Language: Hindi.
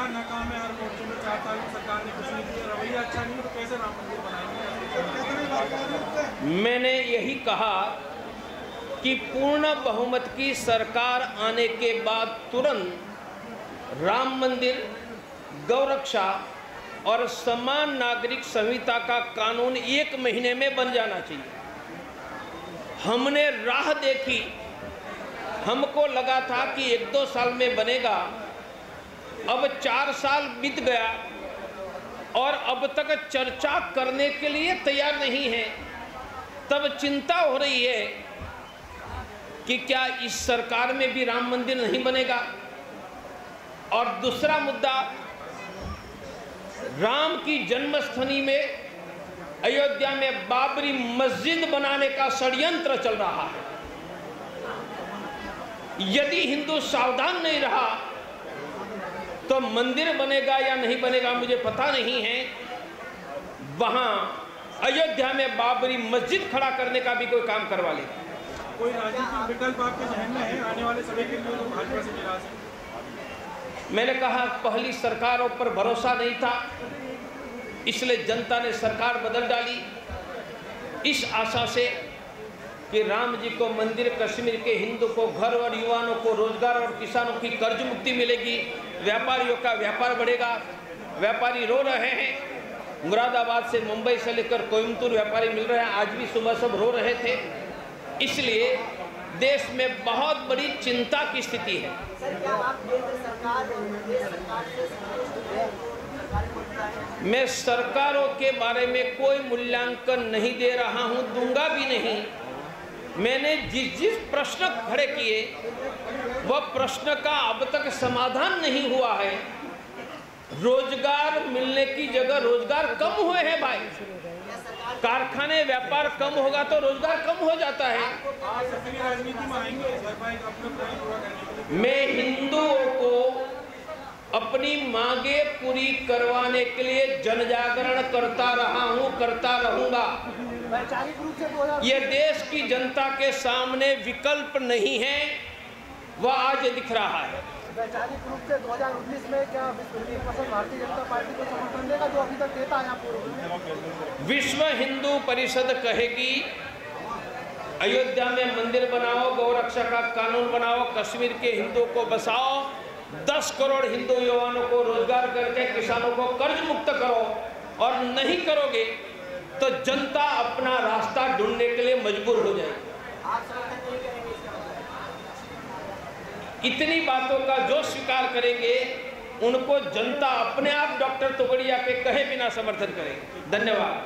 सरकार नाकाम है, हर मोर्चे में चार साल में सरकार ने कुछ नहीं किया। रवैया अच्छा नहीं तो कैसे राम मंदिर बनाएँगे? मैंने यही कहा कि पूर्ण बहुमत की सरकार आने के बाद तुरंत राम मंदिर, गौरक्षा और समान नागरिक संहिता का कानून एक महीने में बन जाना चाहिए। हमने राह देखी। हमको लगा था कि एक दो साल में बनेगा। अब चार साल बीत गया और अब तक चर्चा करने के लिए तैयार नहीं है। तब चिंता हो रही है कि क्या इस सरकार में भी राम मंदिर नहीं बनेगा? और दूसरा मुद्दा, राम की जन्मस्थली में अयोध्या में बाबरी मस्जिद बनाने का षड्यंत्र चल रहा है। यदि हिंदू सावधान नहीं रहा तो मंदिर बनेगा या नहीं बनेगा मुझे पता नहीं है। वहाँ अयोध्या में बाबरी मस्जिद खड़ा करने का भी कोई काम करवा लेगा। कोई राजनीतिक विकल्प आपके जहन में है? आने वाले समय के लिए जो भाजपा से निराश है। मैंने कहा पहली सरकारों पर भरोसा नहीं था इसलिए जनता ने सरकार बदल डाली। इस आशा से कि राम जी को मंदिर कश्मीर के हिंदू को घर और युवाओं को रोज़गार और किसानों की कर्ज मुक्ति मिलेगी। व्यापारियों का व्यापार बढ़ेगा। व्यापारी रो रहे हैं। मुरादाबाद से मुंबई से लेकर कोयम्बतूर व्यापारी मिल रहे हैं। आज भी सुबह सब रो रहे थे। इसलिए देश में बहुत बड़ी चिंता की स्थिति है? मैं सरकारों के बारे में कोई मूल्यांकन नहीं दे रहा हूँ दूँगा भी नहीं। मैंने जिस जिस प्रश्न खड़े किए वह प्रश्न का अब तक समाधान नहीं हुआ है। रोज़गार मिलने की जगह रोज़गार कम हुए हैं भाई। कारखाने व्यापार कम होगा तो रोज़गार कम हो जाता है। मैं हिंदुओं को अपनी मांगे पूरी करवाने के लिए जन जागरण करता रहा हूँ करता रहूँगा। वैचारिक रूप से ये देश की जनता के सामने विकल्प नहीं है वह आज दिख रहा है। वैचारिक रूप से 2019 में क्या भारतीय जनता पार्टी को समर्थन देगा जो अभी तक देता है विश्व हिंदू परिषद कहेगी अयोध्या में मंदिर बनाओ गौरक्षा का कानून बनाओ कश्मीर के हिंदुओं को बसाओ। दस करोड़ हिंदू युवाओं को रोज़गार करके किसानों को कर्ज मुक्त करो और नहीं करोगे तो जनता अपना रास्ता ढूँढने के लिए मजबूर हो जाएगी। इतनी बातों का जो स्वीकार करेंगे, उनको जनता अपने आप डॉक्टर तुगड़िया के कहे बिना समर्थन करेगी। धन्यवाद।